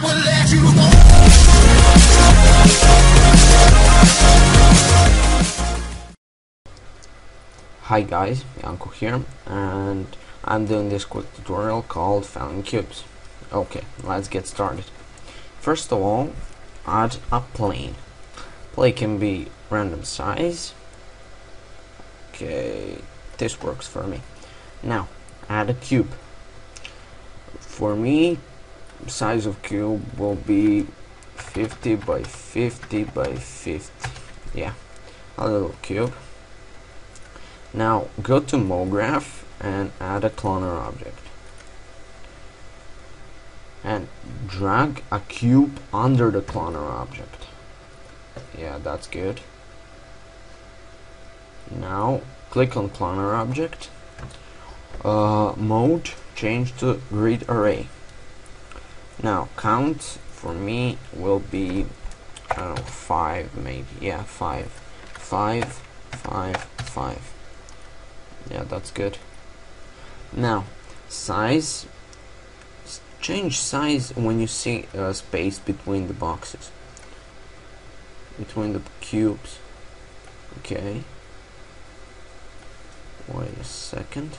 Hi guys, Yanko here, and I'm doing this quick tutorial called Found Cubes. Okay, let's get started. First of all, add a plane. Plane can be random size. Okay, this works for me. Now, add a cube. For me, size of cube will be 50 by 50 by 50. Yeah, a little cube. Now go to MoGraph and add a cloner object. And drag a cube under the cloner object. Yeah, that's good. Now click on cloner object. Uh, mode change to grid array. Now count for me will be know five maybe. Yeah five. Five five five. Yeah that's good. Now size. Change size when you see uh, space between the boxes. Between the cubes. Okay. Wait a second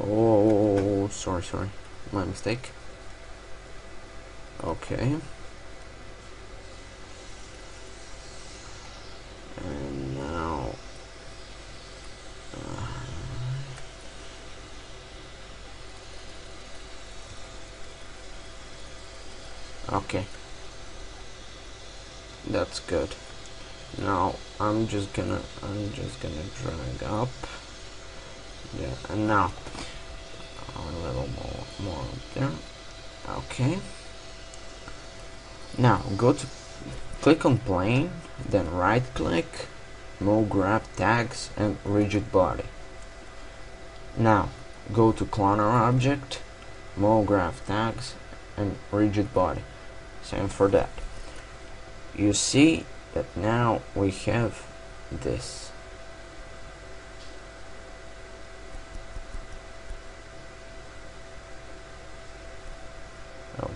oh sorry sorry. My mistake. Okay. And now uh, okay. That's good. Now I'm just gonna I'm just gonna drag up. Yeah and now a little more more there okay. Now go to click on plane then right click MoGraph tags and rigid body. Now go to cloner object MoGraph tags and rigid body. Same for that. You see that now we have this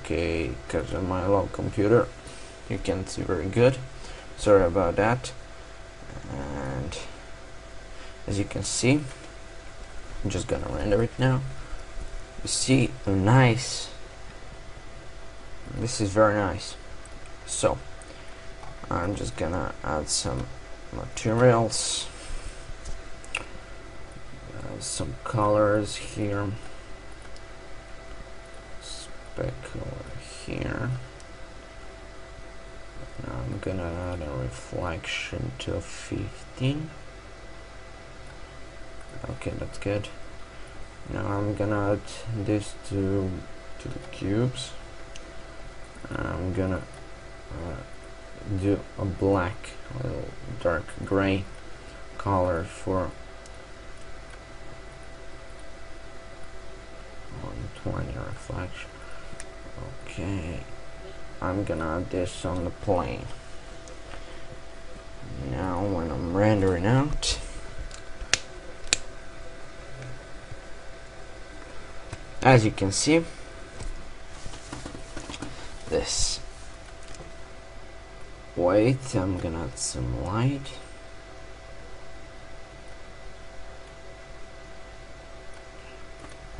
okay because of my low computer. You can't see very good. Sorry about that. And as you can see I'm just gonna render it now. You see nice. This is very nice. So I'm just gonna add some materials. Uh, some colors here specular here. Now I'm gonna add a reflection to 15 okay that's good. Now I'm gonna add this to to the cubes. I'm gonna uh, do a black a little dark gray color for 120 reflection okay I'm gonna add this on the plane. Now when I'm rendering out as you can see this wait I'm gonna add some light.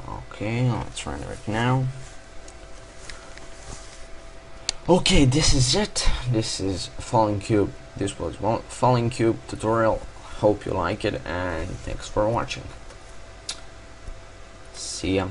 Okay let's render it now okay this is it. This is falling cube. This was one falling cube tutorial. Hope you like it and thanks for watching. See ya